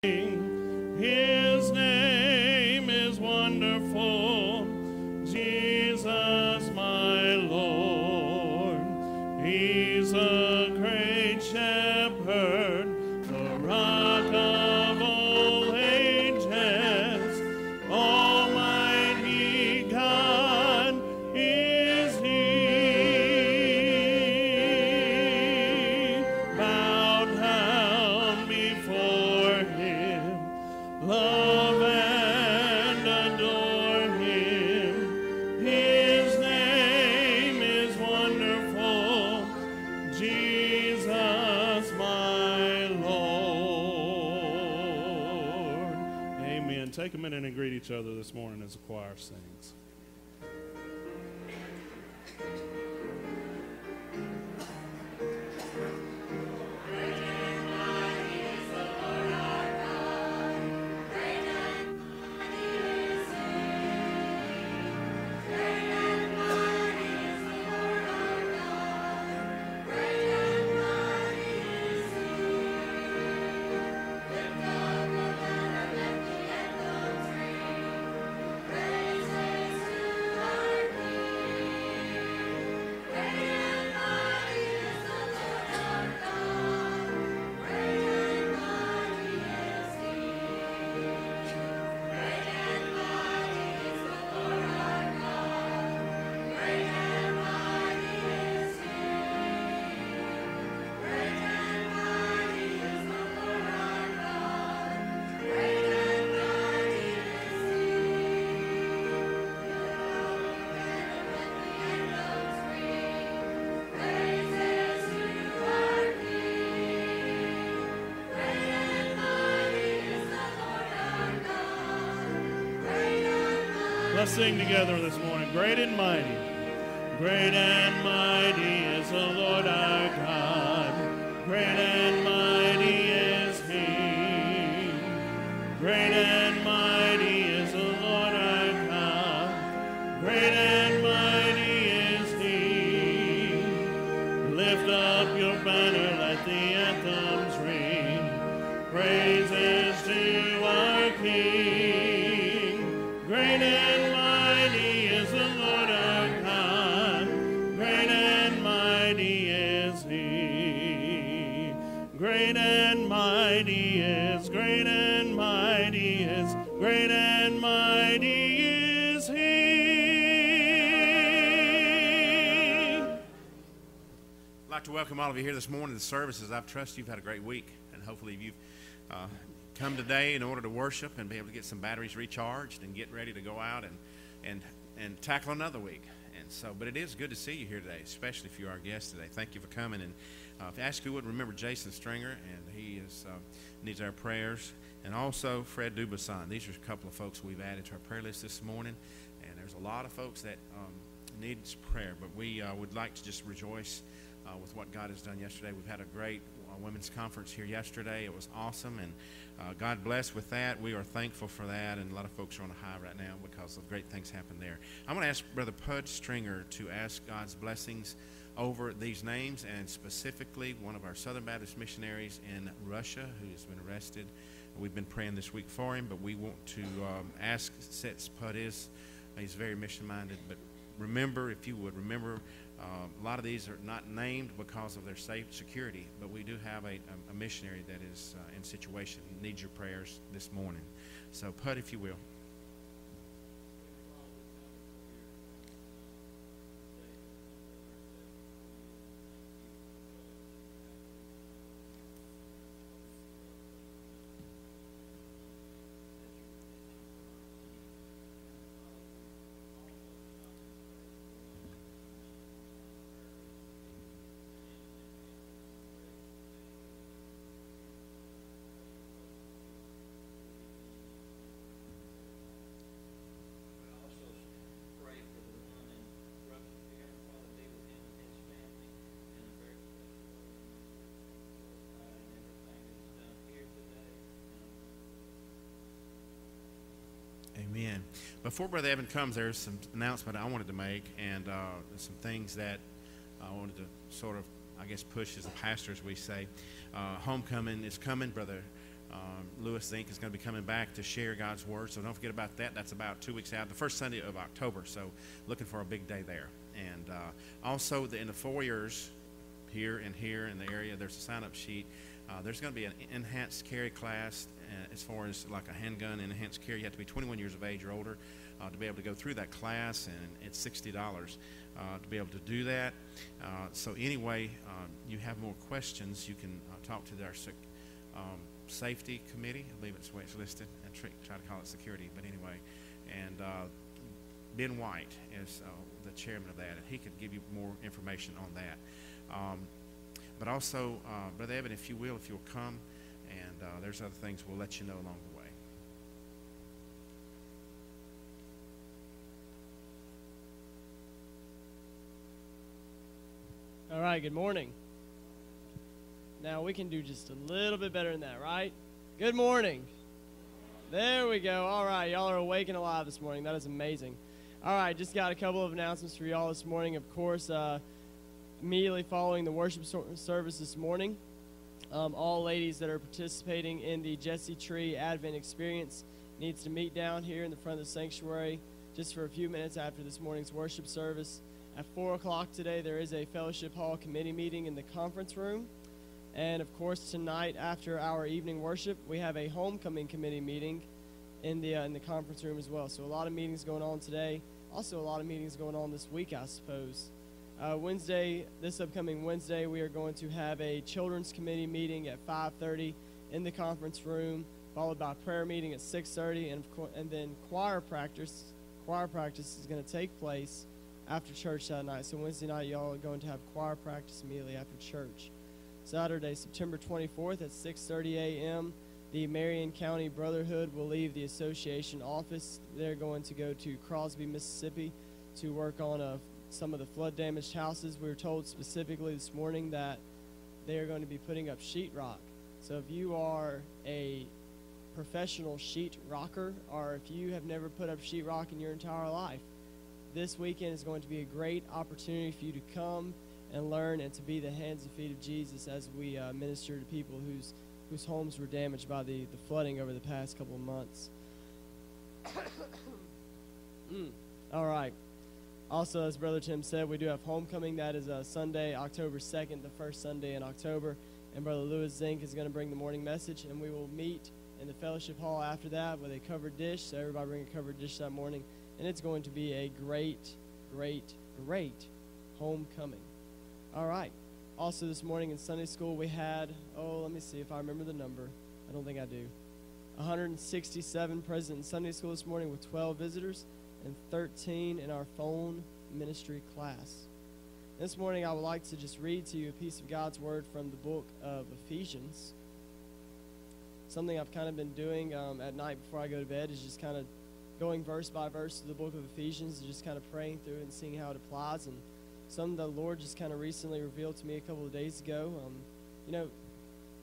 His as the choir sings. Let's sing together this morning. Great and mighty. Great and mighty is the Lord our God. Great and mighty is He. Great and welcome all of you here this morning to the services. I trust you've had a great week, and hopefully you've uh, come today in order to worship and be able to get some batteries recharged and get ready to go out and and and tackle another week. And so, but it is good to see you here today, especially if you're our guest today. Thank you for coming. And uh, if ask you would remember Jason Stringer, and he is uh, needs our prayers, and also Fred Dubasan. These are a couple of folks we've added to our prayer list this morning, and there's a lot of folks that um, needs prayer. But we uh, would like to just rejoice uh, with what God has done yesterday. We've had a great uh, women's conference here yesterday. It was awesome, and uh, God bless with that. We are thankful for that, and a lot of folks are on a high right now because of great things happened there. I'm going to ask Brother Pud Stringer to ask God's blessings over these names, and specifically one of our Southern Baptist missionaries in Russia who has been arrested. We've been praying this week for him, but we want to um, ask, since Pud is, he's very mission minded, but remember, if you would, remember uh, a lot of these are not named because of their safe security, but we do have a, a, a missionary that is uh, in situation needs your prayers this morning. So, Pud, if you will. also pray for the one in Russia, dear Heavenly Father, be with him and his family in a very special way. Uh, and everything that's done here today. And Amen. Before Brother Evan comes, there's some announcement I wanted to make, and uh, some things that I wanted to sort of, I guess, push as a pastor, as we say. Uh, homecoming is coming. Brother Um, Lewis Zink is going to be coming back to share God's Word, so don't forget about that. That's about two weeks out, the first Sunday of October, so looking for a big day there. And uh, also, the, in the foyers, here and here in the area, there's a sign-up sheet. Uh, there's going to be an enhanced carry class uh, as far as like a handgun enhanced carry. You have to be 21 years of age or older uh, to be able to go through that class, and it's $60 uh, to be able to do that. Uh, so anyway, uh, you have more questions, you can uh, talk to our um, safety committee. I believe it's the way it's listed. and try, to call it security, but anyway. And Ben White is the chairman of that, and he could give you more information on that. Um, but also, uh, Brother Evan, if you will, if you'll come, and uh, there's other things we'll let you know along the way. All right, good morning. Now we can do just a little bit better than that, right? Good morning. There we go. All right, y'all are awake and alive this morning. That is amazing. All right, just got a couple of announcements for y'all this morning. Of course, uh, immediately following the worship service this morning, um, all ladies that are participating in the Jesse Tree Advent experience needs to meet down here in the front of the sanctuary just for a few minutes after this morning's worship service. At 4 o'clock today, there is a Fellowship Hall committee meeting in the conference room. And of course, tonight after our evening worship, we have a homecoming committee meeting in the, uh, in the conference room as well. So, a lot of meetings going on today. Also, a lot of meetings going on this week, I suppose. Uh, Wednesday, this upcoming Wednesday, we are going to have a children's committee meeting at 5:30 in the conference room, followed by prayer meeting at 6:30, and and then choir practice. Choir practice is going to take place after church that night. So Wednesday night, y'all are going to have choir practice immediately after church. Saturday, September 24th at 6:30 a.m. The Marion County Brotherhood will leave the association office. They're going to go to Crosby, Mississippi, to work on a some of the flood damaged houses. We were told specifically this morning that they are going to be putting up sheetrock. So if you are a professional sheet rocker or if you have never put up sheetrock in your entire life, this weekend is going to be a great opportunity for you to come and learn and to be the hands and feet of Jesus as we uh, minister to people whose whose homes were damaged by the, the flooding over the past couple of months. mm. All right. Also, as Brother Tim said, we do have homecoming. That is uh, Sunday, October 2nd, the first Sunday in October. And Brother Lewis Zink is going to bring the morning message, and we will meet in the fellowship hall after that with a covered dish. So everybody bring a covered dish that morning, and it's going to be a great, great, great homecoming. All right. Also, this morning in Sunday school, we had, oh, let me see if I remember the number. I don't think I do. 167 present in Sunday school this morning with 12 visitors and 13 in our phone ministry class. This morning, I would like to just read to you a piece of God's Word from the book of Ephesians. Something I've kind of been doing um, at night before I go to bed is just kind of going verse by verse through the book of Ephesians and just kind of praying through it and seeing how it applies. And something the Lord just kind of recently revealed to me a couple of days ago. Um, you know,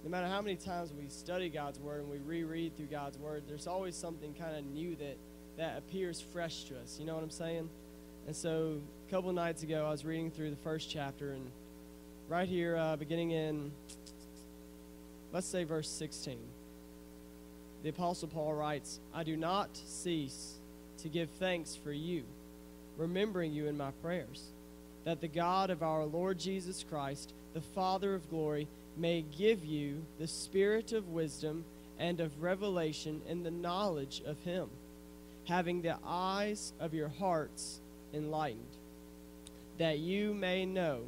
no matter how many times we study God's Word and we reread through God's Word, there's always something kind of new that that appears fresh to us. You know what I'm saying? And so a couple nights ago, I was reading through the first chapter, and right here, uh, beginning in, let's say, verse 16, the Apostle Paul writes, I do not cease to give thanks for you, remembering you in my prayers, that the God of our Lord Jesus Christ, the Father of glory, may give you the spirit of wisdom and of revelation in the knowledge of him having the eyes of your hearts enlightened, that you may know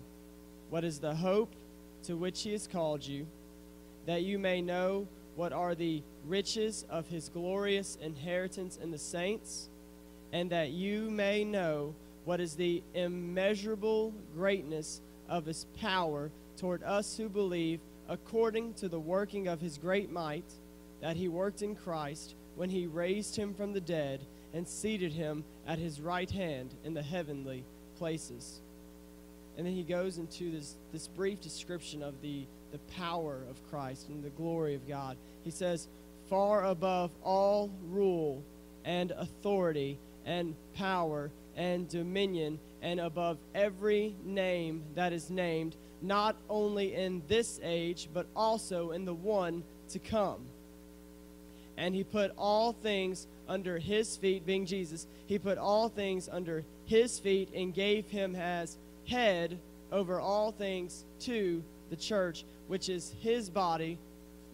what is the hope to which he has called you, that you may know what are the riches of his glorious inheritance in the saints, and that you may know what is the immeasurable greatness of his power toward us who believe, according to the working of his great might that he worked in Christ when he raised him from the dead and seated him at his right hand in the heavenly places. And then he goes into this, this brief description of the, the power of Christ and the glory of God. He says, Far above all rule and authority and power and dominion, and above every name that is named, not only in this age, but also in the one to come And he put all things under his feet, being Jesus. He put all things under his feet and gave him as head over all things to the church, which is his body,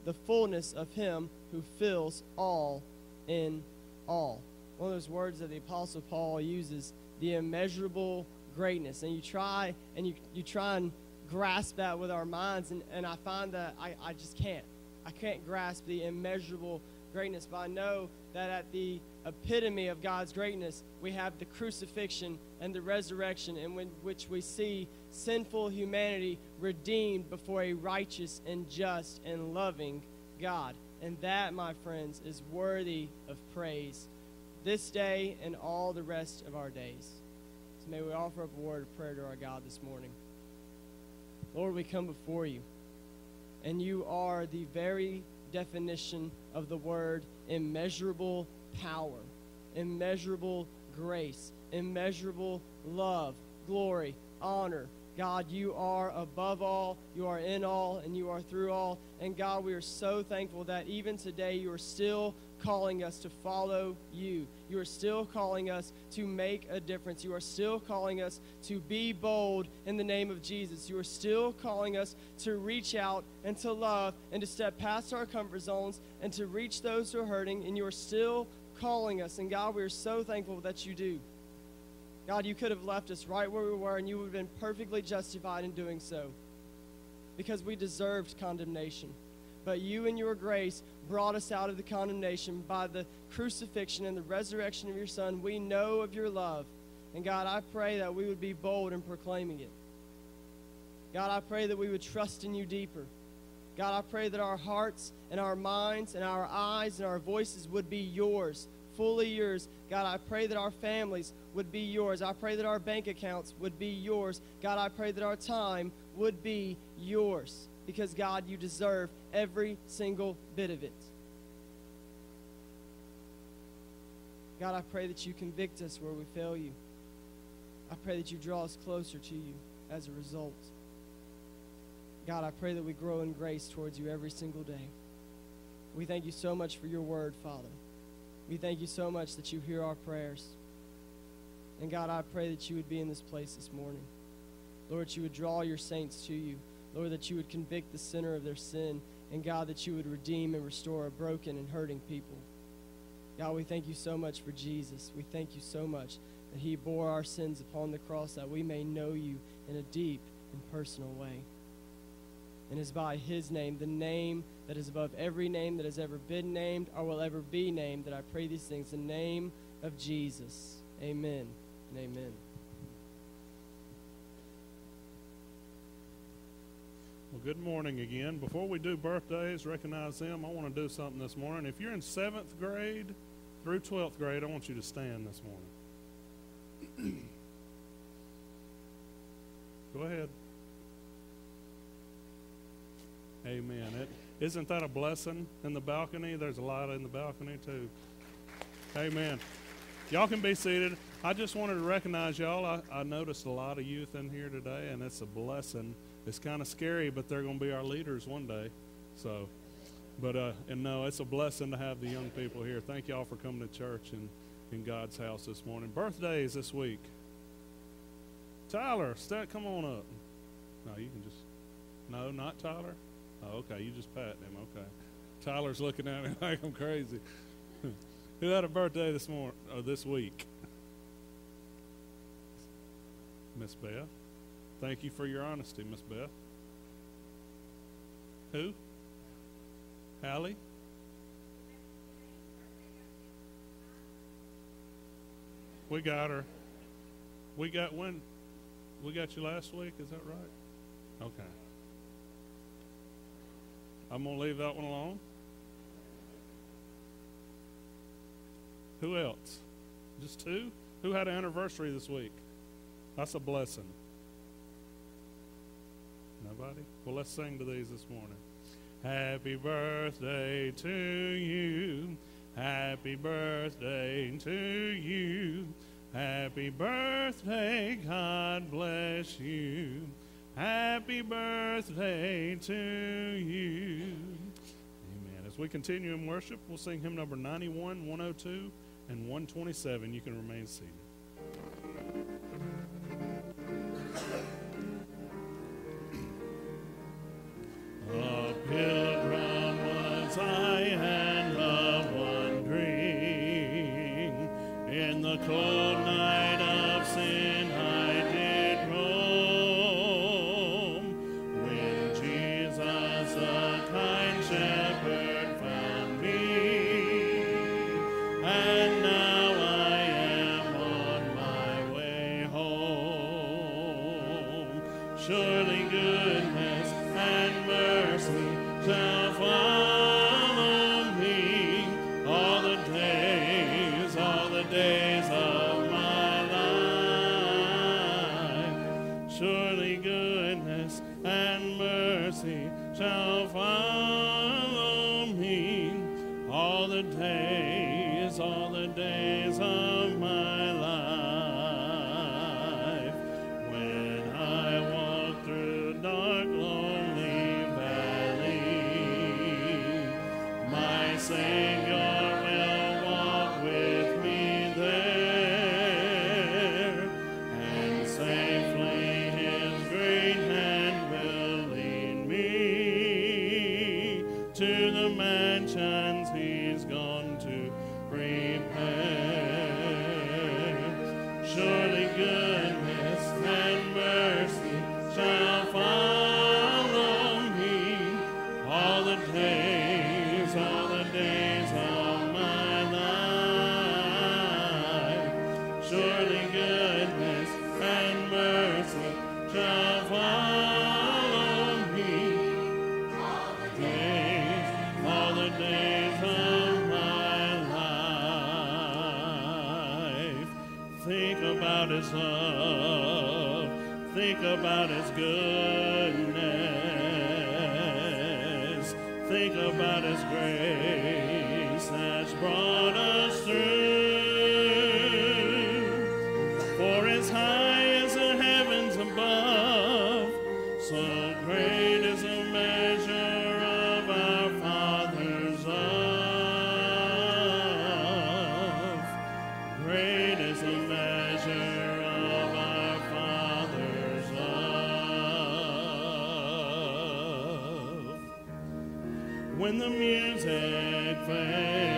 the fullness of him who fills all in all. One of those words that the Apostle Paul uses, the immeasurable greatness. And you try and you, you try and grasp that with our minds, and, and I find that I, I just can't. I can't grasp the immeasurable greatness, but I know that at the epitome of God's greatness, we have the crucifixion and the resurrection, in which we see sinful humanity redeemed before a righteous and just and loving God. And that, my friends, is worthy of praise this day and all the rest of our days. So may we offer up a word of prayer to our God this morning. Lord, we come before you, and you are the very definition of the word immeasurable power, immeasurable grace, immeasurable love, glory, honor. God, you are above all, you are in all, and you are through all. And God, we are so thankful that even today you are still calling us to follow you. You are still calling us to make a difference. You are still calling us to be bold in the name of Jesus. You are still calling us to reach out and to love and to step past our comfort zones and to reach those who are hurting. And you are still calling us. And God, we are so thankful that you do. God, you could have left us right where we were and you would have been perfectly justified in doing so because we deserved condemnation. But you, in your grace, brought us out of the condemnation by the crucifixion and the resurrection of your Son. We know of your love. And God, I pray that we would be bold in proclaiming it. God, I pray that we would trust in you deeper. God, I pray that our hearts and our minds and our eyes and our voices would be yours, fully yours. God, I pray that our families would be yours. I pray that our bank accounts would be yours. God, I pray that our time would be yours because, God, you deserve every single bit of it. God, I pray that you convict us where we fail you. I pray that you draw us closer to you as a result. God, I pray that we grow in grace towards you every single day. We thank you so much for your word, Father. We thank you so much that you hear our prayers. And God, I pray that you would be in this place this morning. Lord, you would draw your saints to you. Lord, that you would convict the sinner of their sin. And God, that you would redeem and restore a broken and hurting people. God, we thank you so much for Jesus. We thank you so much that he bore our sins upon the cross that we may know you in a deep and personal way. And it's by his name, the name that is above every name that has ever been named or will ever be named, that I pray these things. The name of Jesus. Amen and amen. Well, good morning again. Before we do birthdays, recognize them, I want to do something this morning. If you're in seventh grade through 12th grade, I want you to stand this morning. Go ahead. Amen. It, isn't that a blessing in the balcony? There's a lot in the balcony, too. Amen. Y'all can be seated. I just wanted to recognize y'all. I, I noticed a lot of youth in here today, and it's a blessing it's kind of scary, but they're going to be our leaders one day. So, but uh, and no, it's a blessing to have the young people here. Thank y'all for coming to church and in God's house this morning. Birthdays this week. Tyler, start, come on up. No, you can just. No, not Tyler. Oh, okay. You just pat him. Okay. Tyler's looking at me like I'm crazy. Who had a birthday this morning or this week? Miss Beth. Thank you for your honesty, Miss Beth. Who? Hallie? We got her. We got when? We got you last week. Is that right? Okay. I'm gonna leave that one alone. Who else? Just two? Who had an anniversary this week? That's a blessing. Nobody? Well, let's sing to these this morning. Happy birthday to you. Happy birthday to you. Happy birthday, God bless you. Happy birthday to you. Amen. As we continue in worship, we'll sing hymn number 91, 102, and 127. You can remain seated. When the music fades,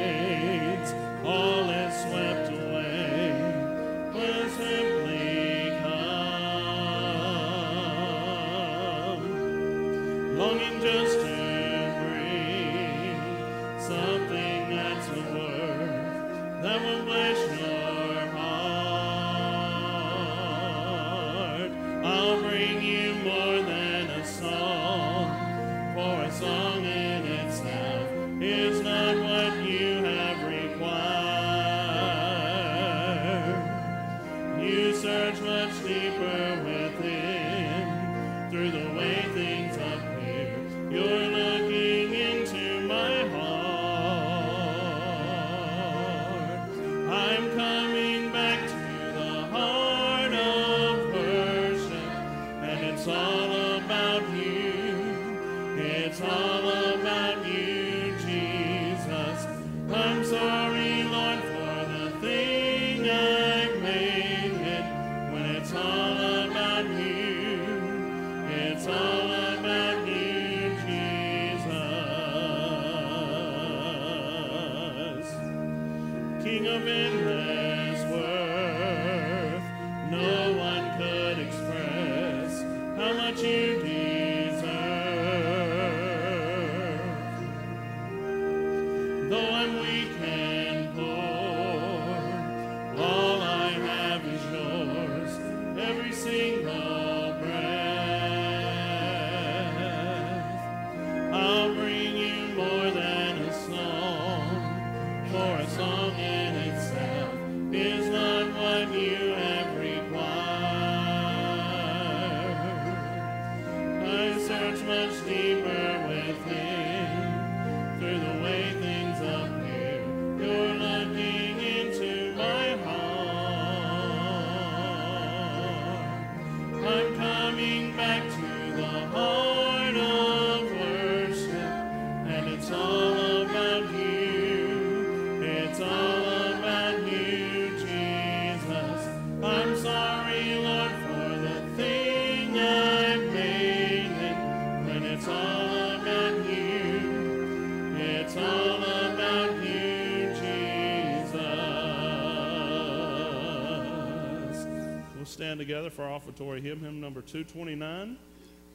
stand together for offertory hymn, hymn number 229.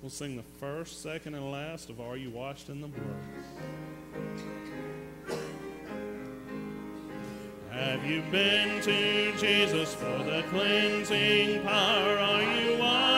We'll sing the first, second, and last of Are You Washed in the Blood? Have you been to Jesus for the cleansing power? Are you washed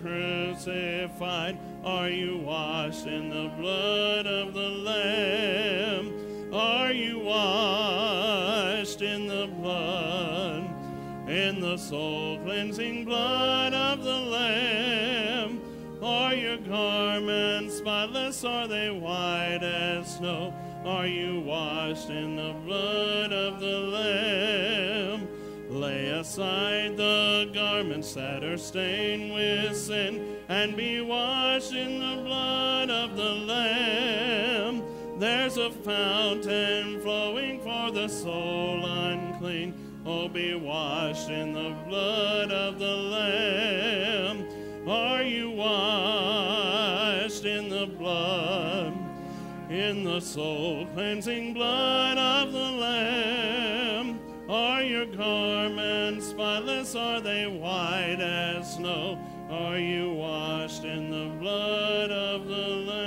crucified? Are you washed in the blood of the Lamb? Are you washed in the blood, in the soul cleansing blood of the Lamb? Are your garments spotless? Are they white as snow? Are you washed in the blood of the Lamb? Lay aside the garments that are stained with sin and be washed in the blood of the Lamb. There's a fountain flowing for the soul unclean. Oh, be washed in the blood of the Lamb. Are you washed in the blood? in the soul cleansing blood of the Lamb. Are your garments spotless? Are they white as snow? Are you washed in the blood of the Lamb?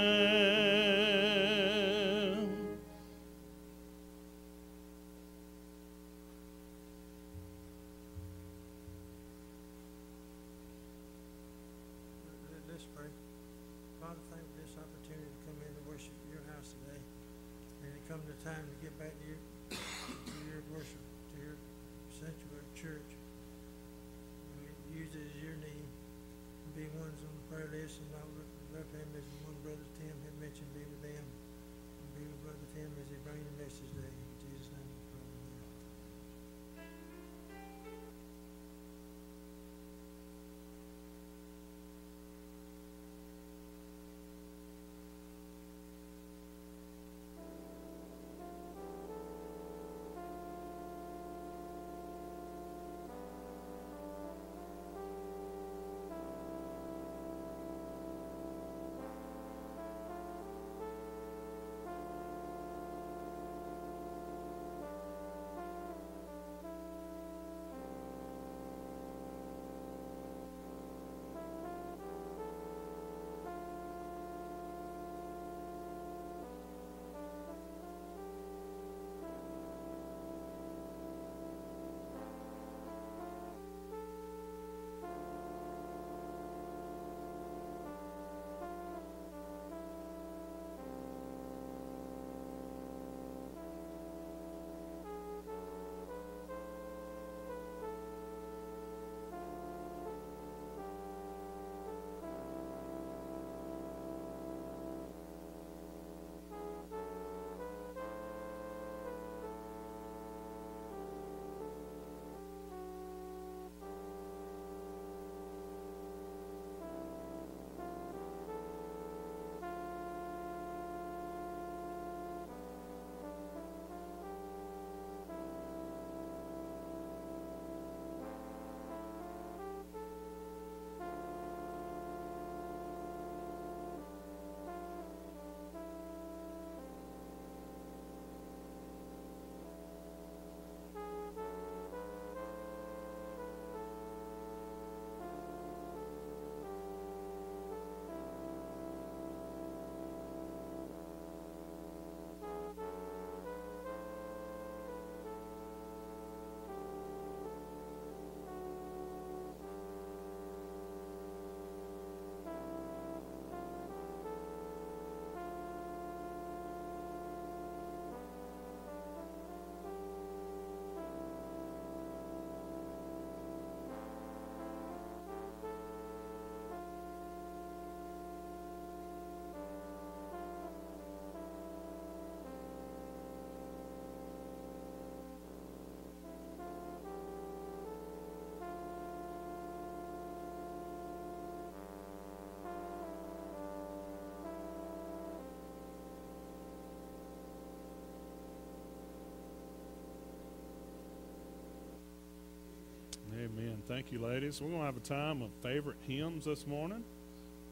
Thank you, ladies. We're going to have a time of favorite hymns this morning.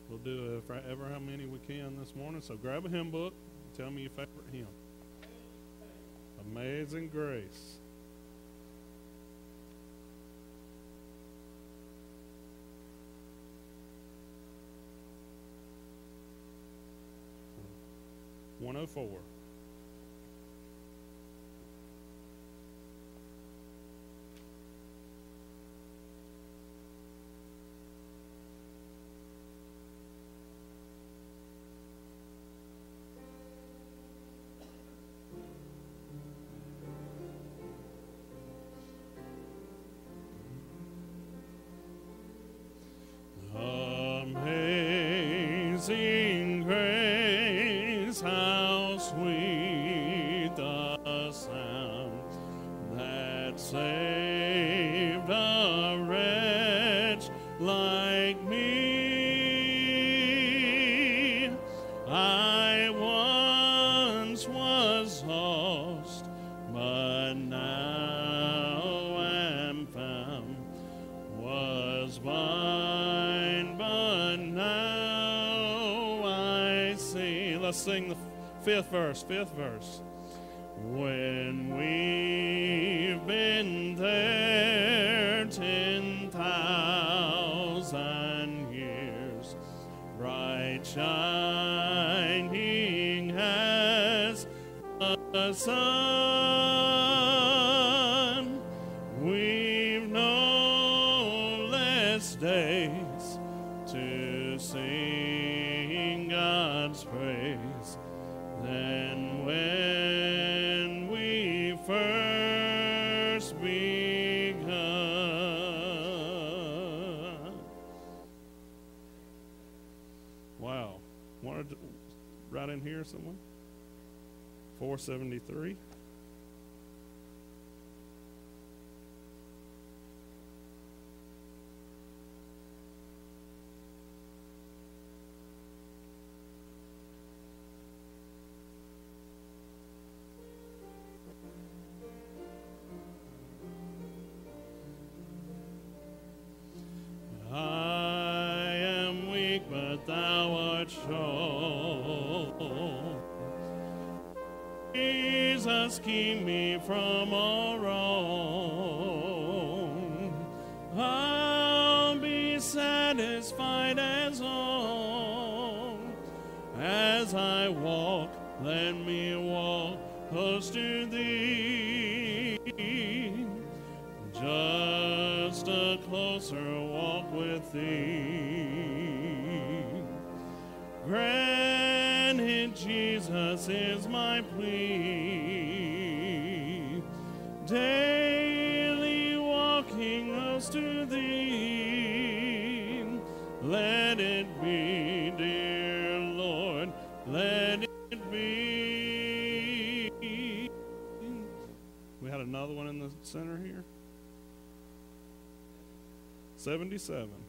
We'll do ever how many we can this morning. So grab a hymn book. Tell me your favorite hymn. Amazing Grace. One oh four. Amazing grace, how sweet the sound that saved a wretch like me. I once was lost, but now am found was Let's sing the fifth verse, fifth verse. When we've been there ten thousand years, bright shining as the sun, someone? 473. Jesus is my plea. Daily walking close to thee. Let it be, dear Lord, let it be. We had another one in the center here. 77.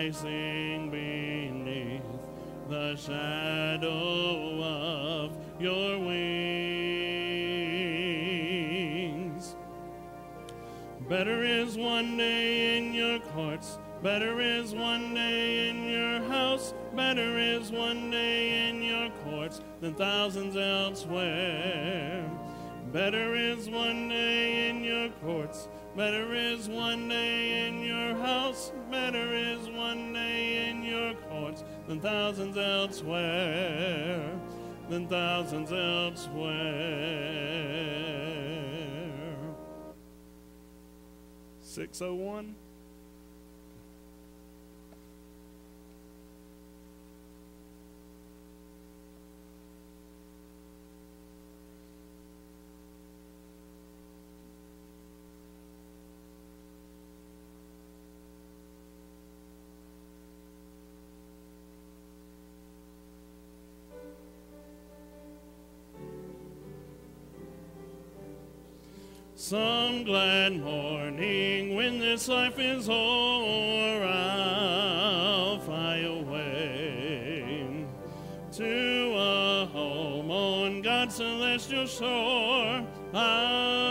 Beneath the shadow of your wings. Better is one day in your courts, better is one day in your house, better is one day in your courts than thousands elsewhere. Better is one day in your courts, better is one day thousands elsewhere, than thousands elsewhere. 601 Some glad morning when this life is o'er, I'll fly away to a home on God's celestial shore. I'll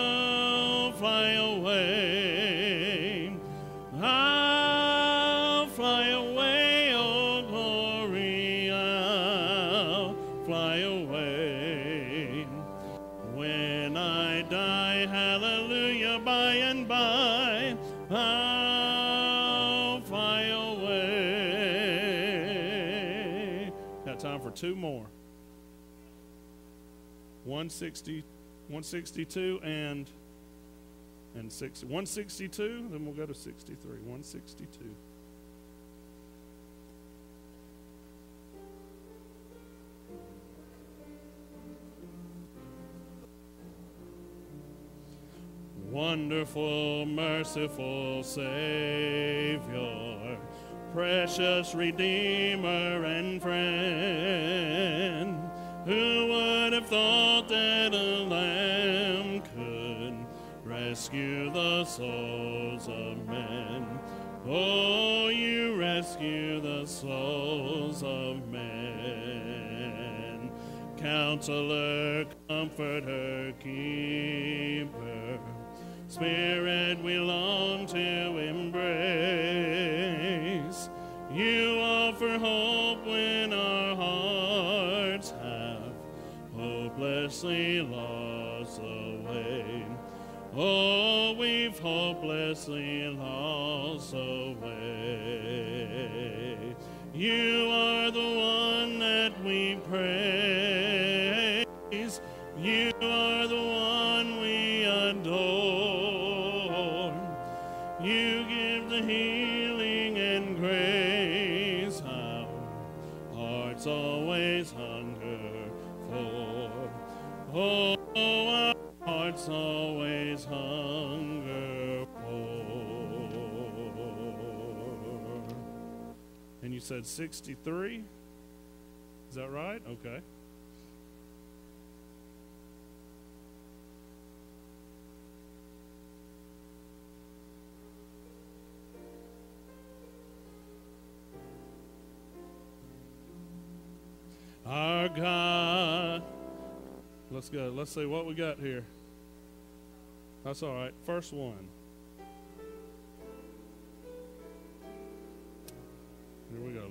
two more. 160, 162 and and six, 162, then we'll go to 63. 162. Wonderful, merciful Savior, precious Redeemer and friend, who would have thought that a lamb could rescue the souls of men? Oh, you rescue the souls of men. Counselor, comforter, keeper, Spirit we long to embrace. Hopelessly lost the way. Oh, we've hopelessly lost the way. You are said 63? Is that right? Okay. Our God. Let's go. Let's see what we got here. That's all right. First one.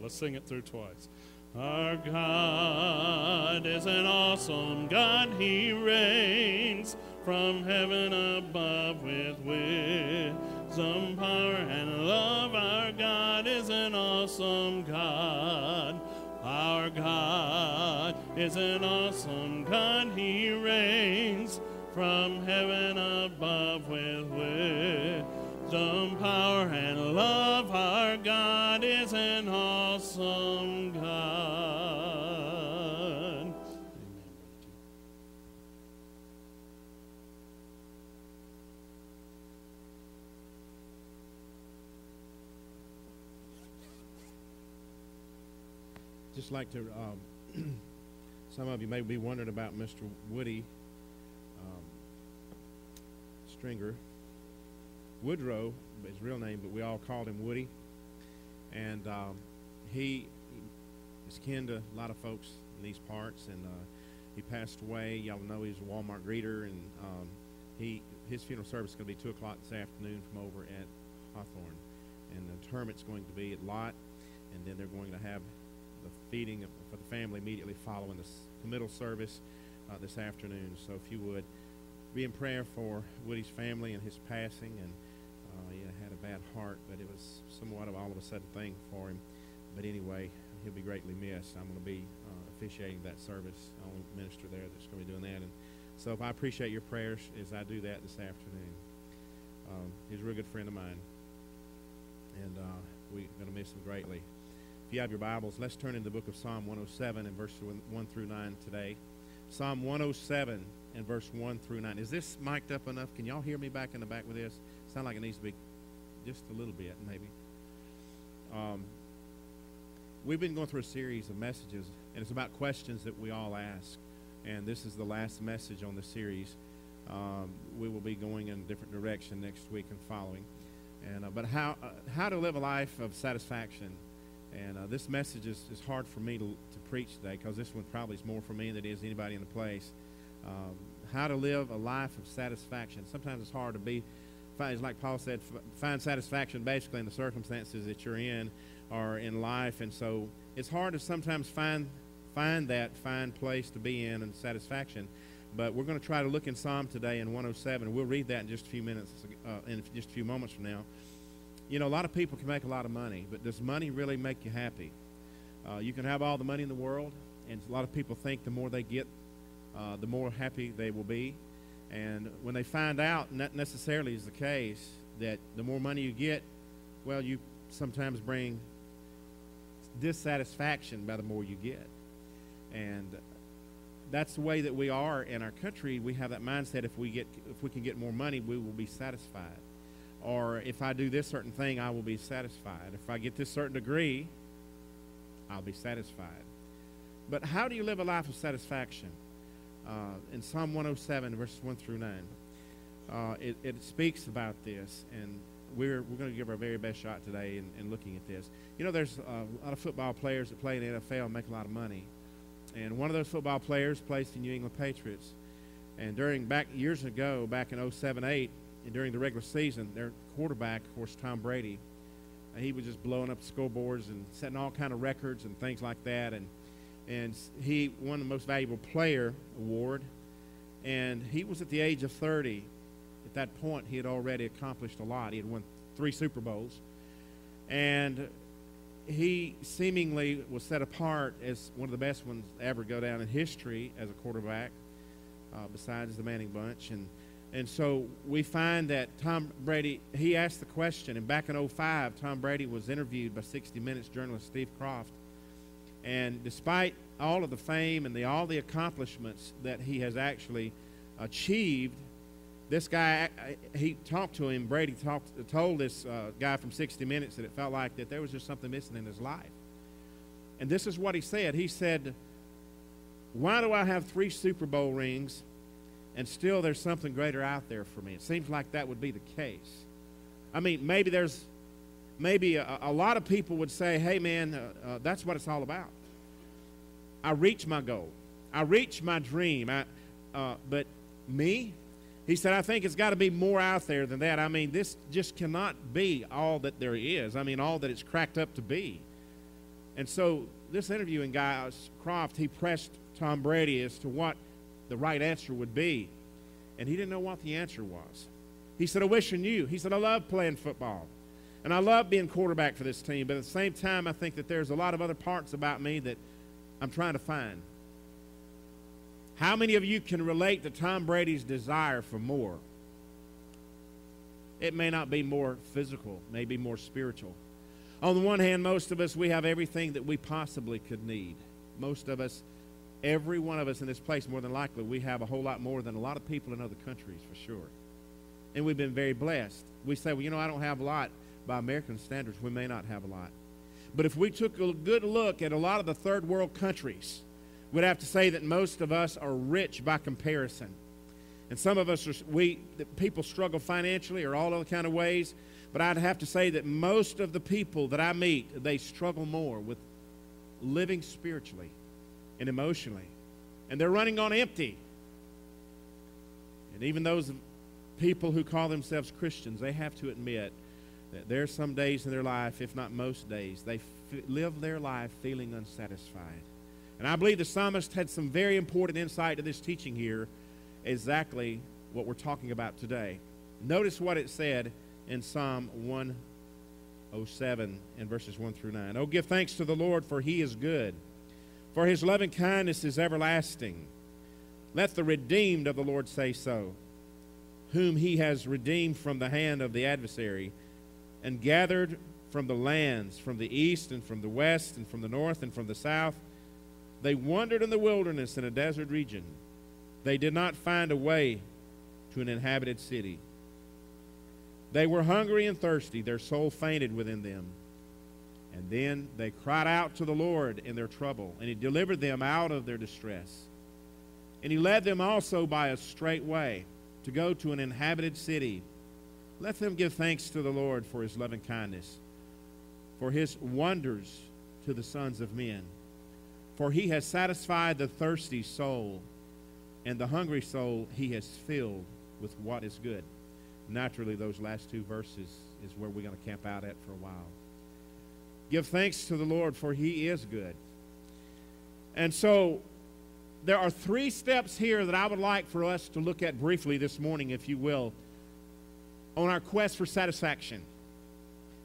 Let's sing it through twice. Our God is an awesome God. He reigns from heaven above with wisdom, power, and love. Our God is an awesome God. Our God is an awesome God. He reigns from heaven above with wisdom, power, and love. Our God is an awesome Just like to, um, some of you may be wondering about Mr. Woody um, Stringer. Woodrow, his real name, but we all called him Woody. And um, he is kin to a lot of folks in these parts, and uh, he passed away. Y'all know he was a Walmart greeter, and um, he his funeral service is going to be two o'clock this afternoon from over at Hawthorne, and the interment's going to be at Lot, and then they're going to have the feeding of, for the family immediately following the committal service uh, this afternoon. So if you would be in prayer for Woody's family and his passing, and uh, he had a bad heart, but it was somewhat of all of a sudden thing for him. But anyway, he'll be greatly missed. I'm going to be uh, officiating that service, only minister there that's going to be doing that. And so I appreciate your prayers as I do that this afternoon. Um, he's a real good friend of mine, and uh, we're going to miss him greatly. If you have your Bibles, let's turn into the book of Psalm 107 and verse 1 through 9 today. Psalm 107 and verse 1 through 9. Is this mic'd up enough? Can y'all hear me back in the back with this? Sound like it needs to be just a little bit, maybe. Um, we've been going through a series of messages, and it's about questions that we all ask. And this is the last message on the series. Um, we will be going in a different direction next week and following. And uh, but how uh, how to live a life of satisfaction. And uh, this message is, is hard for me to, to preach today because this one probably is more for me than it is anybody in the place. Um, how to live a life of satisfaction. Sometimes it's hard to be, like Paul said, find satisfaction basically in the circumstances that you're in or in life. And so it's hard to sometimes find find that fine place to be in and satisfaction. But we're going to try to look in Psalm today in 107. We'll read that in just a few minutes, uh, in just a few moments from now. You know, a lot of people can make a lot of money, but does money really make you happy? Uh, you can have all the money in the world, and a lot of people think the more they get, uh, the more happy they will be. And when they find out, not necessarily is the case, that the more money you get, well, you sometimes bring dissatisfaction by the more you get. And that's the way that we are in our country. We have that mindset if we get if we can get more money, we will be satisfied. Or if I do this certain thing, I will be satisfied. If I get this certain degree, I'll be satisfied. But how do you live a life of satisfaction? Uh, in Psalm 107, verses 1 through 9, uh, it, it, speaks about this, and we're, we're going to give our very best shot today in, in looking at this. You know, there's a lot of football players that play in the NFL and make a lot of money. And one of those football players plays the New England Patriots. And during back years ago, back in 07 8, and during the regular season, their quarterback, of course, Tom Brady, uh, he was just blowing up scoreboards and setting all kind of records and things like that. And and he won the most valuable player award. And he was at the age of 30. At that point, he had already accomplished a lot. He had won three Super Bowls. And he seemingly was set apart as one of the best ones ever go down in history as a quarterback, uh, besides the Manning bunch. And, and so we find that Tom Brady, he asked the question, and back in 05, Tom Brady was interviewed by 60 Minutes journalist Steve Kroft. And despite all of the fame and the, all the accomplishments that he has actually achieved, this guy, he talked to him. Brady talked, told this uh, guy from 60 Minutes that it felt like that there was just something missing in his life. And this is what he said. He said, "Why do I have three Super Bowl rings, and still there's something greater out there for me?" It seems like that would be the case. I mean, maybe there's, maybe a, a lot of people would say, "Hey, man, uh, uh, that's what it's all about." I reach my goal. I reach my dream. I, uh, but me, he said, I think it's got to be more out there than that. I mean, this just cannot be all that there is. I mean, all that it's cracked up to be. And so, this interviewing guy, Kroft, he pressed Tom Brady as to what the right answer would be. And he didn't know what the answer was. He said, I wish I knew. He said, I love playing football. And I love being quarterback for this team. But at the same time, I think that there's a lot of other parts about me that I'm trying to find. How many of you can relate to Tom Brady's desire for more? It may not be more physical, maybe more spiritual. On the one hand, most of us, we have everything that we possibly could need. Most of us, every one of us in this place, more than likely, we have a whole lot more than a lot of people in other countries, for sure. And we've been very blessed. We say, well, you know, I don't have a lot. By American standards, we may not have a lot. But if we took a good look at a lot of the third world countries, we'd have to say that most of us are rich by comparison. And some of us are, we, people struggle financially or all other kind of ways. But I'd have to say that most of the people that I meet, they struggle more with living spiritually and emotionally. And they're running on empty. And even those people who call themselves Christians, they have to admit that there are some days in their life, if not most days, they live their life feeling unsatisfied. And I believe the psalmist had some very important insight to this teaching here, exactly what we're talking about today. Notice what it said in Psalm 107 in verses 1 through 9. Oh, give thanks to the Lord, for he is good, for his loving kindness is everlasting. Let the redeemed of the Lord say so, whom he has redeemed from the hand of the adversary, and gathered from the lands, from the east and from the west, and from the north and from the south. They wandered in the wilderness in a desert region. They did not find a way to an inhabited city. They were hungry and thirsty, their soul fainted within them. And then they cried out to the Lord in their trouble, and he delivered them out of their distress. And he led them also by a straight way to go to an inhabited city. Let them give thanks to the Lord for his loving kindness, for his wonders to the sons of men. For he has satisfied the thirsty soul, and the hungry soul he has filled with what is good. Naturally, those last two verses is where we're going to camp out at for a while. Give thanks to the Lord, for he is good. And so there are three steps here that I would like for us to look at briefly this morning, if you will, on our quest for satisfaction.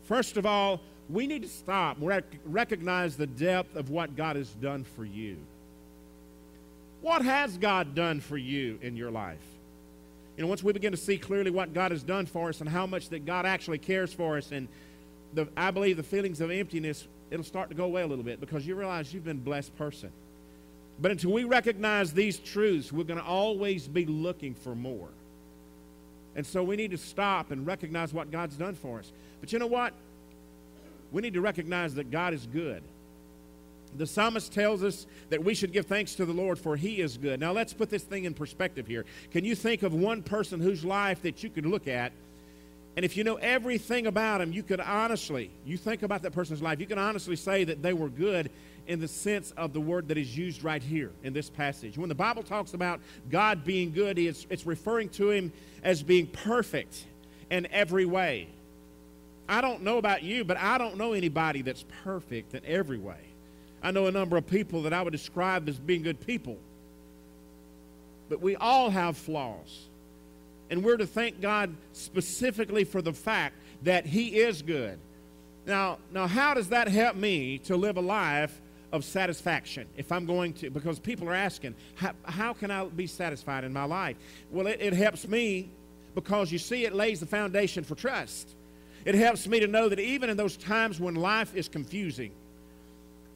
First of all, we need to stop, rec- recognize the depth of what God has done for you. What has God done for you in your life? You know, once we begin to see clearly what God has done for us and how much that God actually cares for us, and the, I believe the feelings of emptiness, it'll start to go away a little bit because you realize you've been a blessed person. But until we recognize these truths, we're going to always be looking for more. And so we need to stop and recognize what God's done for us. But you know what? We need to recognize that God is good. The psalmist tells us that we should give thanks to the Lord for he is good. Now let's put this thing in perspective here. Can you think of one person whose life that you could look at and if you know everything about him, you could honestly, you think about that person's life, you can honestly say that they were good in the sense of the word that is used right here in this passage. When the Bible talks about God being good, it's, it's referring to him as being perfect in every way. I don't know about you, but I don't know anybody that's perfect in every way. I know a number of people that I would describe as being good people. But we all have flaws. And we're to thank God specifically for the fact that He is good. Now, now how does that help me to live a life of satisfaction if I'm going to? Because people are asking, how, how can I be satisfied in my life? Well, it, it helps me because you see, it lays the foundation for trust. It helps me to know that even in those times when life is confusing,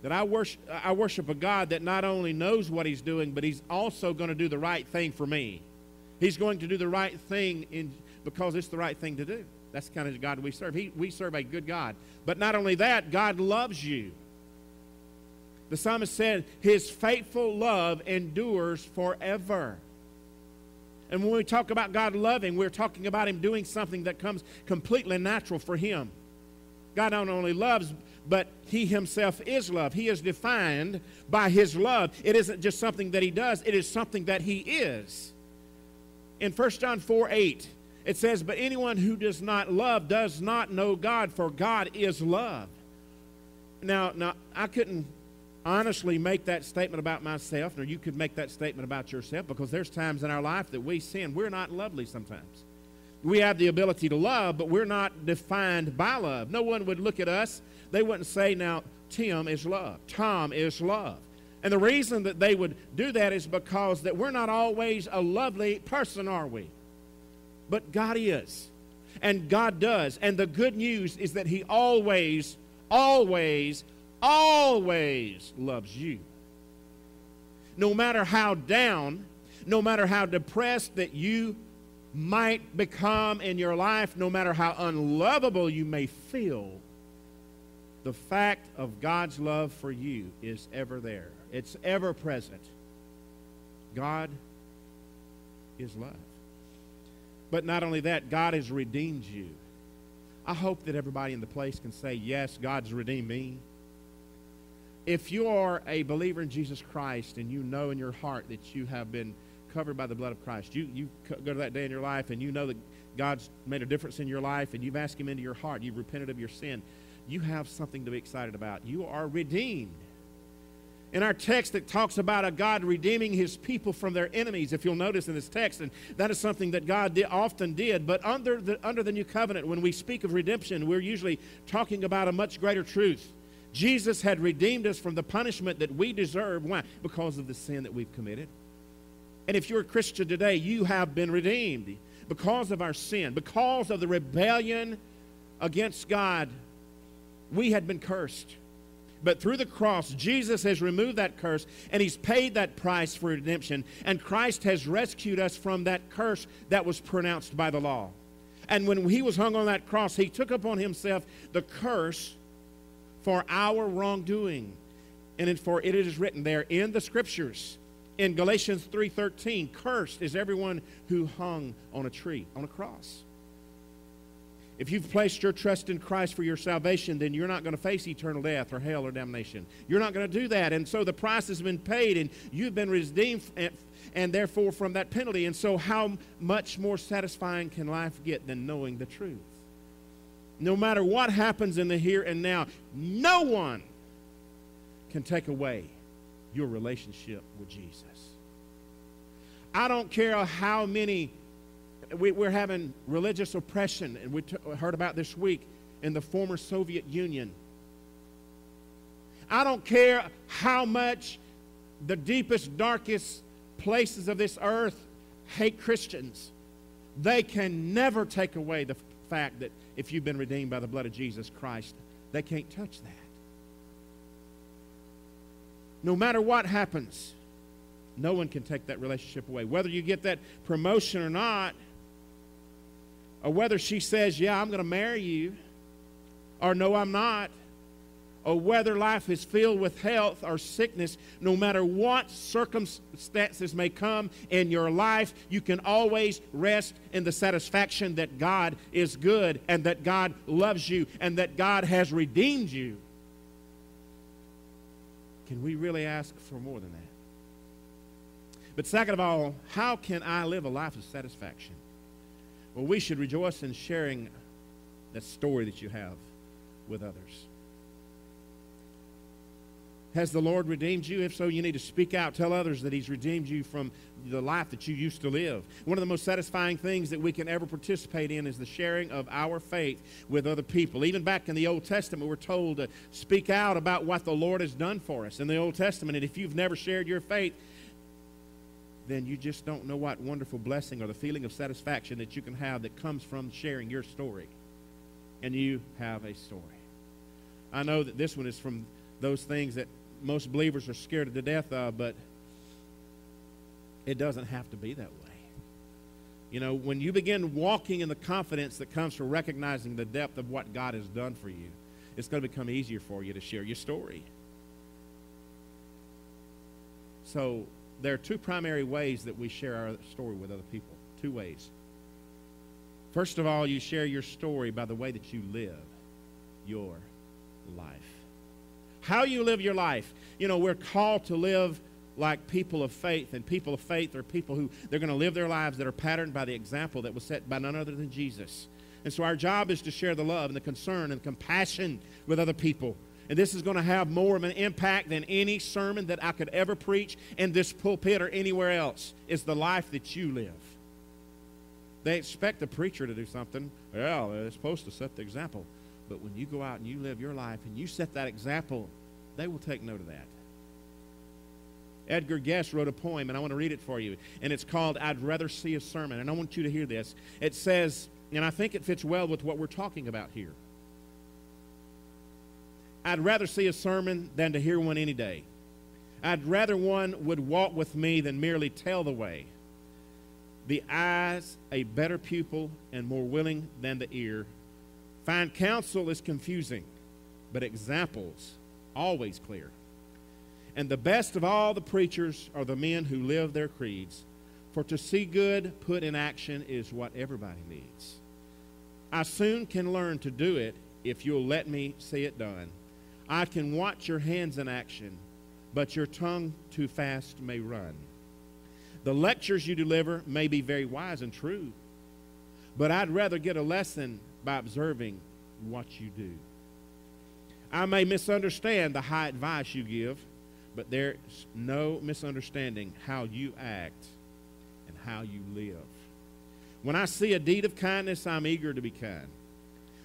that I worship, I worship a God that not only knows what He's doing, but He's also going to do the right thing for me. He's going to do the right thing in, because it's the right thing to do. That's the kind of God we serve. He, we serve a good God. But not only that, God loves you. The psalmist said, His faithful love endures forever. And when we talk about God loving, we're talking about Him doing something that comes completely natural for Him. God not only loves, but He Himself is love. He is defined by His love. It isn't just something that He does, it is something that He is. In 1 John 4 8, it says, But anyone who does not love does not know God, for God is love. Now, now I couldn't honestly make that statement about myself, or you could make that statement about yourself, because there's times in our life that we sin. We're not lovely sometimes. We have the ability to love, but we're not defined by love. No one would look at us, they wouldn't say, Now, Tim is love, Tom is love. And the reason that they would do that is because that we're not always a lovely person, are we? But God is. And God does. And the good news is that He always, always, always loves you. No matter how down, no matter how depressed that you might become in your life, no matter how unlovable you may feel, the fact of God's love for you is ever there. It's ever present. God is love. But not only that, God has redeemed you. I hope that everybody in the place can say, Yes, God's redeemed me. If you are a believer in Jesus Christ and you know in your heart that you have been covered by the blood of Christ, you, you go to that day in your life and you know that God's made a difference in your life and you've asked Him into your heart, you've repented of your sin, you have something to be excited about. You are redeemed in our text that talks about a God redeeming his people from their enemies, if you'll notice in this text, and that is something that God often did. But under the, under the new covenant, when we speak of redemption, we're usually talking about a much greater truth. Jesus had redeemed us from the punishment that we deserve. Why? Because of the sin that we've committed. And if you're a Christian today, you have been redeemed. because of our sin, because of the rebellion against God, we had been cursed. But through the cross, Jesus has removed that curse and he's paid that price for redemption. And Christ has rescued us from that curse that was pronounced by the law. And when he was hung on that cross, he took upon himself the curse for our wrongdoing. And for it is written there in the scriptures in Galatians 3:13, cursed is everyone who hung on a tree, on a cross. If you've placed your trust in Christ for your salvation, then you're not going to face eternal death or hell or damnation. You're not going to do that. And so the price has been paid and you've been redeemed and, and therefore from that penalty. And so how much more satisfying can life get than knowing the truth? No matter what happens in the here and now, no one can take away your relationship with Jesus. I don't care how many we, are having religious oppression, and we heard about this week in the former Soviet Union. I don't care how much the deepest, darkest places of this earth hate Christians. They can never take away the fact that if you've been redeemed by the blood of Jesus Christ, they can't touch that. No matter what happens, no one can take that relationship away. Whether you get that promotion or not, or whether she says, Yeah, I'm going to marry you, or No, I'm not, or whether life is filled with health or sickness, no matter what circumstances may come in your life, you can always rest in the satisfaction that God is good and that God loves you and that God has redeemed you. Can we really ask for more than that? But second of all, how can I live a life of satisfaction? Well, we should rejoice in sharing that story that you have with others. Has the Lord redeemed you? If so, you need to speak out. Tell others that He's redeemed you from the life that you used to live. One of the most satisfying things that we can ever participate in is the sharing of our faith with other people. Even back in the Old Testament, we're told to speak out about what the Lord has done for us in the Old Testament. And if you've never shared your faith, then you just don't know what wonderful blessing or the feeling of satisfaction that you can have that comes from sharing your story. And you have a story. I know that this one is from those things that most believers are scared to death of, but it doesn't have to be that way. You know, when you begin walking in the confidence that comes from recognizing the depth of what God has done for you, it's going to become easier for you to share your story. So, there are two primary ways that we share our story with other people. Two ways. First of all, you share your story by the way that you live your life. How you live your life. You know, we're called to live like people of faith, and people of faith are people who they're going to live their lives that are patterned by the example that was set by none other than Jesus. And so our job is to share the love and the concern and compassion with other people and this is going to have more of an impact than any sermon that I could ever preach in this pulpit or anywhere else. Is the life that you live. They expect the preacher to do something. Well, they're supposed to set the example. But when you go out and you live your life and you set that example, they will take note of that. Edgar Guest wrote a poem, and I want to read it for you. And it's called I'd Rather See a Sermon. And I want you to hear this. It says, and I think it fits well with what we're talking about here. I'd rather see a sermon than to hear one any day. I'd rather one would walk with me than merely tell the way. The eyes a better pupil and more willing than the ear. Fine counsel is confusing, but examples always clear. And the best of all the preachers are the men who live their creeds. For to see good put in action is what everybody needs. I soon can learn to do it if you'll let me see it done. I can watch your hands in action, but your tongue too fast may run. The lectures you deliver may be very wise and true, but I'd rather get a lesson by observing what you do. I may misunderstand the high advice you give, but there's no misunderstanding how you act and how you live. When I see a deed of kindness, I'm eager to be kind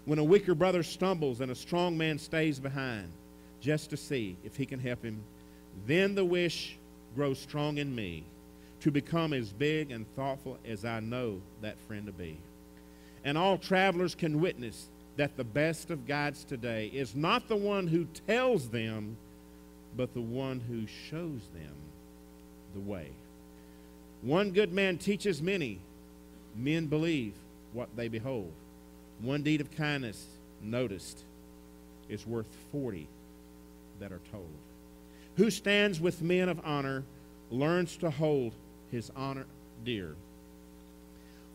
when a weaker brother stumbles and a strong man stays behind just to see if he can help him, then the wish grows strong in me to become as big and thoughtful as I know that friend to be. And all travelers can witness that the best of guides today is not the one who tells them, but the one who shows them the way. One good man teaches many. Men believe what they behold. One deed of kindness noticed is worth 40 that are told. Who stands with men of honor learns to hold his honor dear.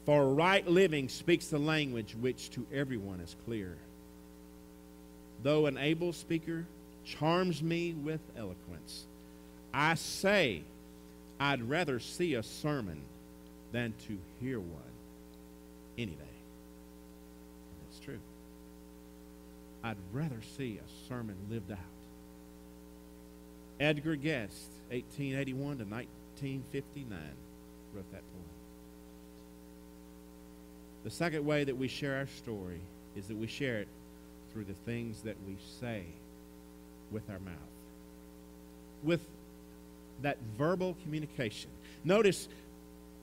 For right living speaks the language which to everyone is clear. Though an able speaker charms me with eloquence, I say I'd rather see a sermon than to hear one any day. That's true. I'd rather see a sermon lived out. Edgar Guest, 1881 to 1959, wrote that poem. The second way that we share our story is that we share it through the things that we say with our mouth. With that verbal communication. Notice,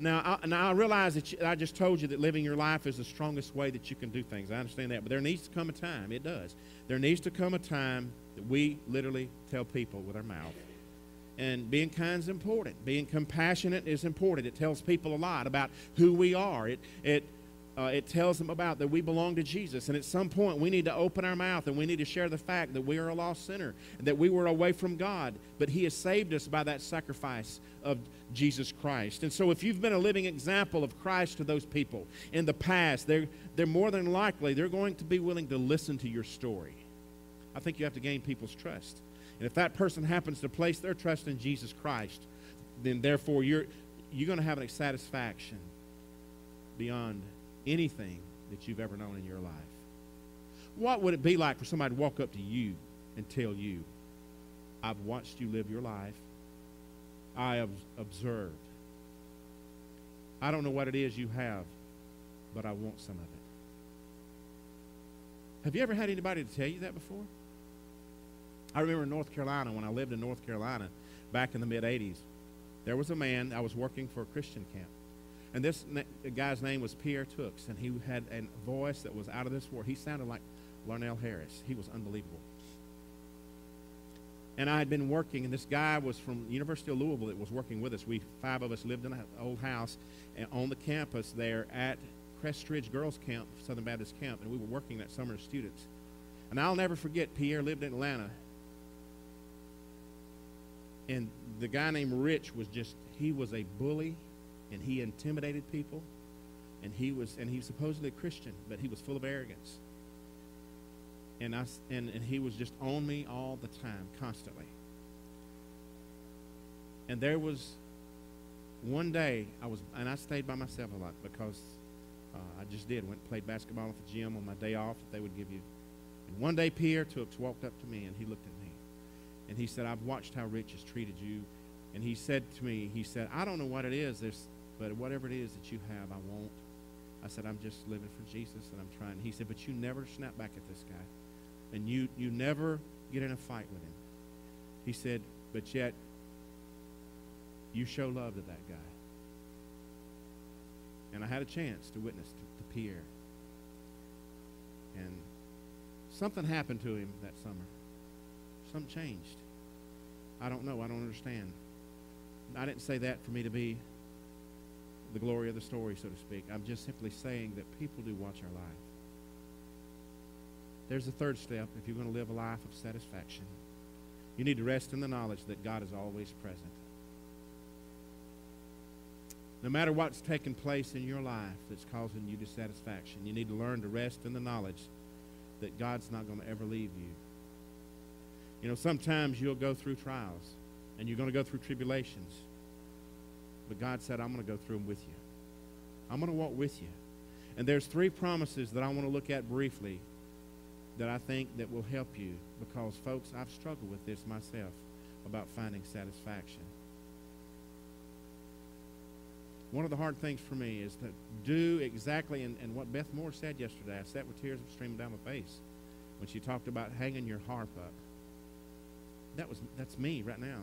now I, now I realize that you, I just told you that living your life is the strongest way that you can do things. I understand that. But there needs to come a time, it does. There needs to come a time that we literally tell people with our mouth. And being kind is important. Being compassionate is important. It tells people a lot about who we are. It, it uh, it tells them about that we belong to Jesus. And at some point, we need to open our mouth and we need to share the fact that we are a lost sinner, that we were away from God, but He has saved us by that sacrifice of Jesus Christ. And so, if you've been a living example of Christ to those people in the past, they're, they're more than likely they're going to be willing to listen to your story. I think you have to gain people's trust. And if that person happens to place their trust in Jesus Christ, then therefore you're, you're going to have a satisfaction beyond anything that you've ever known in your life. What would it be like for somebody to walk up to you and tell you, I've watched you live your life. I have observed. I don't know what it is you have, but I want some of it. Have you ever had anybody to tell you that before? I remember in North Carolina, when I lived in North Carolina back in the mid 80s, there was a man, I was working for a Christian camp. And this na- guy's name was Pierre Tooks, and he had a voice that was out of this world. He sounded like Larnell Harris. He was unbelievable. And I had been working, and this guy was from the University of Louisville that was working with us. We five of us lived in an old house on the campus there at Crestridge Girls Camp, Southern Baptist Camp, and we were working that summer as students. And I'll never forget, Pierre lived in Atlanta. And the guy named Rich was just, he was a bully and he intimidated people. And he was and he was supposedly a christian but he was full of arrogance. And i and, and he was just on me all the time constantly. And there was one day i was and i stayed by myself a lot because uh, i just did went and played basketball at the gym on my day off that they would give you. And one day pierre tooks walked up to me and he looked at me. And he said i've watched how rich has treated you. And he said to me he said i don't know what it is. There's but whatever it is that you have, I won't. I said, I'm just living for Jesus and I'm trying. He said, but you never snap back at this guy. And you, you never get in a fight with him. He said, but yet you show love to that guy. And I had a chance to witness to, to Pierre. And something happened to him that summer. Something changed. I don't know. I don't understand. I didn't say that for me to be the glory of the story, so to speak. I'm just simply saying that people do watch our life. There's a third step if you're going to live a life of satisfaction. You need to rest in the knowledge that God is always present. No matter what's taking place in your life that's causing you dissatisfaction, you need to learn to rest in the knowledge that God's not going to ever leave you. You know, sometimes you'll go through trials and you're going to go through tribulations. But God said, I'm going to go through them with you. I'm going to walk with you. And there's three promises that I want to look at briefly that I think that will help you because folks, I've struggled with this myself about finding satisfaction. One of the hard things for me is to do exactly, and, and what Beth Moore said yesterday, I sat with tears streaming down my face when she talked about hanging your harp up. That was, that's me right now.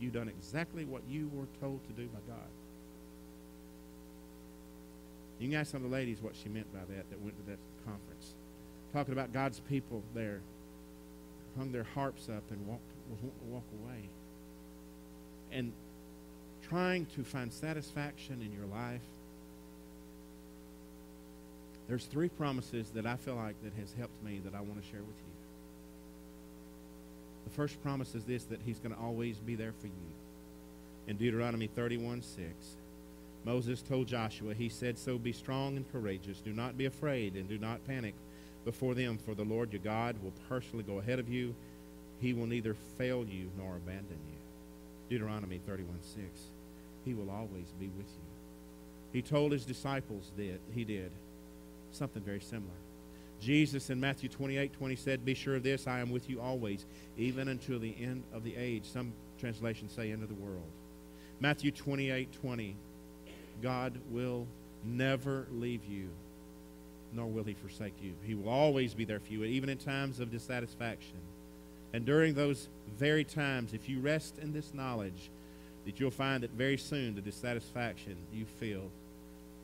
You've done exactly what you were told to do by God. You can ask some of the ladies what she meant by that that went to that conference. Talking about God's people there, hung their harps up and walked, was wanting to walk away. And trying to find satisfaction in your life. There's three promises that I feel like that has helped me that I want to share with you. The first promise is this that he's going to always be there for you. In Deuteronomy 31 6, Moses told Joshua, he said, So be strong and courageous. Do not be afraid and do not panic before them, for the Lord your God will personally go ahead of you. He will neither fail you nor abandon you. Deuteronomy 31 6. He will always be with you. He told his disciples that he did something very similar. Jesus in Matthew 28 20 said, Be sure of this, I am with you always, even until the end of the age. Some translations say, end of the world. Matthew 28 20, God will never leave you, nor will he forsake you. He will always be there for you, even in times of dissatisfaction. And during those very times, if you rest in this knowledge, that you'll find that very soon the dissatisfaction you feel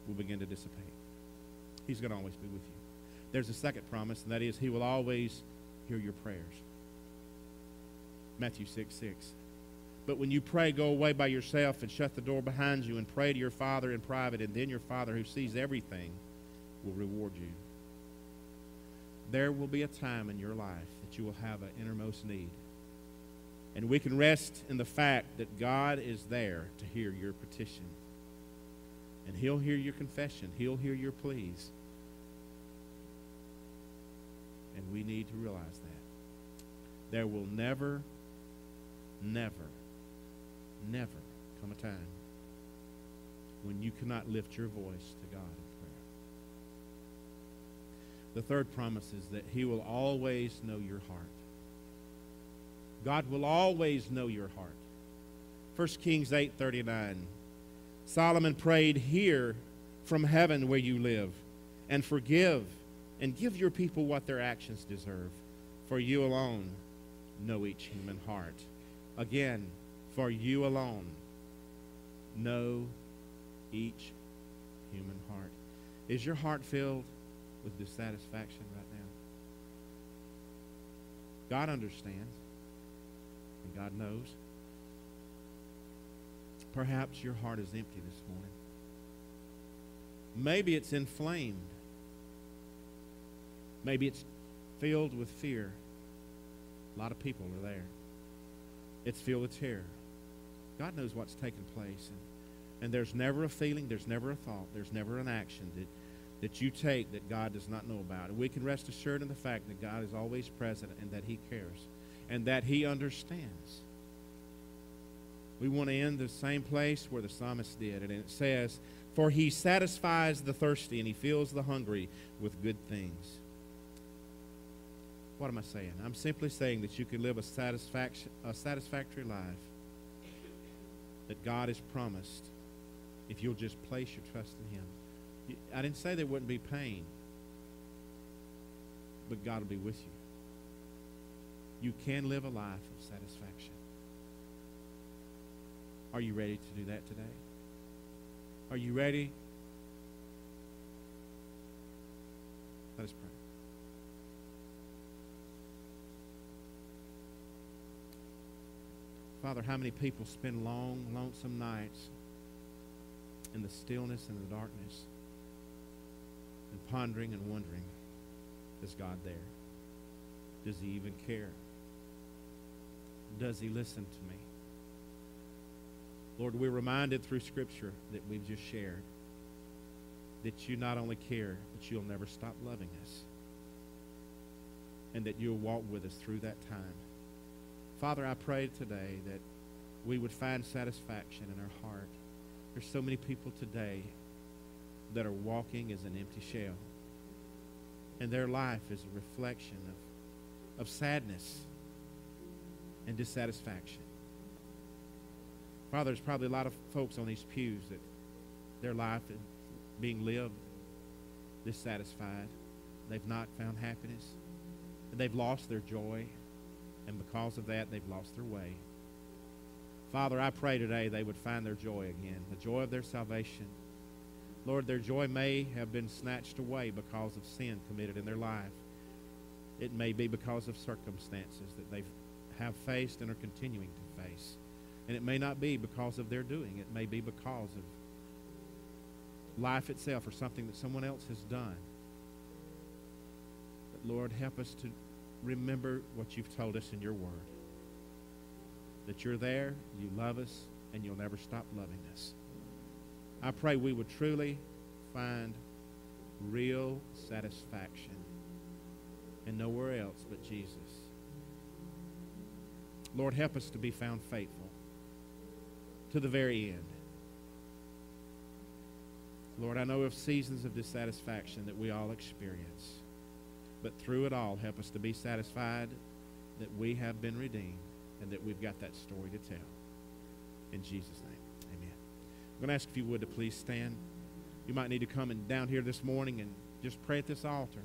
will begin to dissipate. He's going to always be with you. There's a second promise, and that is He will always hear your prayers. Matthew 6 6. But when you pray, go away by yourself and shut the door behind you and pray to your Father in private, and then your Father who sees everything will reward you. There will be a time in your life that you will have an innermost need. And we can rest in the fact that God is there to hear your petition. And He'll hear your confession, He'll hear your pleas. And we need to realize that. There will never, never, never come a time when you cannot lift your voice to God in prayer. The third promise is that He will always know your heart. God will always know your heart. 1 Kings 8:39 Solomon prayed, "Hear from heaven where you live, and forgive and give your people what their actions deserve, for you alone know each human heart." Again, for you alone know each human heart. Is your heart filled with dissatisfaction right now? God understands and God knows. Perhaps your heart is empty this morning. Maybe it's inflamed. Maybe it's filled with fear. A lot of people are there. It's filled with terror. God knows what's taking place. And, and there's never a feeling, there's never a thought, there's never an action that, that you take that God does not know about. And we can rest assured in the fact that God is always present and that He cares and that He understands. We want to end the same place where the psalmist did. And it says, For he satisfies the thirsty and he fills the hungry with good things. What am I saying? I'm simply saying that you can live a, satisfaction, a satisfactory life that God has promised if you'll just place your trust in him. I didn't say there wouldn't be pain, but God will be with you. You can live a life of satisfaction. Are you ready to do that today? Are you ready? Let us pray. Father, how many people spend long, lonesome nights in the stillness and the darkness and pondering and wondering, is God there? Does he even care? Does he listen to me? Lord, we're reminded through Scripture that we've just shared that you not only care, but you'll never stop loving us. And that you'll walk with us through that time. Father, I pray today that we would find satisfaction in our heart. There's so many people today that are walking as an empty shell. And their life is a reflection of, of sadness and dissatisfaction. Father, there's probably a lot of folks on these pews that their life is being lived dissatisfied. They've not found happiness. And they've lost their joy. And because of that, they've lost their way. Father, I pray today they would find their joy again, the joy of their salvation. Lord, their joy may have been snatched away because of sin committed in their life. It may be because of circumstances that they have faced and are continuing to face. And it may not be because of their doing. It may be because of life itself or something that someone else has done. But Lord, help us to remember what you've told us in your word. That you're there, you love us, and you'll never stop loving us. I pray we would truly find real satisfaction and nowhere else but Jesus. Lord, help us to be found faithful to the very end. Lord, I know of seasons of dissatisfaction that we all experience, but through it all, help us to be satisfied that we have been redeemed and that we've got that story to tell. In Jesus' name, amen. I'm going to ask if you would to please stand. You might need to come and down here this morning and just pray at this altar.